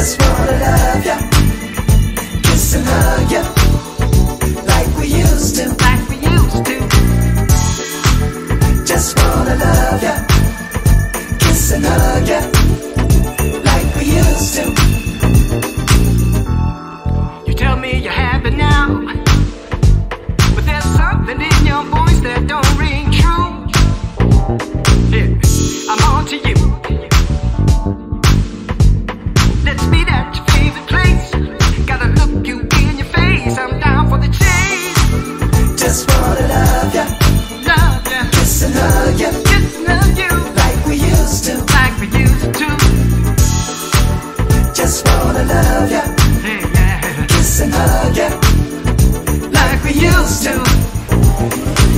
just wanna love ya, kiss and hug ya. Wanna love ya, love ya, kiss and hug ya, kiss and hug you like we used to. like we used to. Just wanna love ya, Hey, yeah, kiss and hug ya, like we used to. baby stop playing.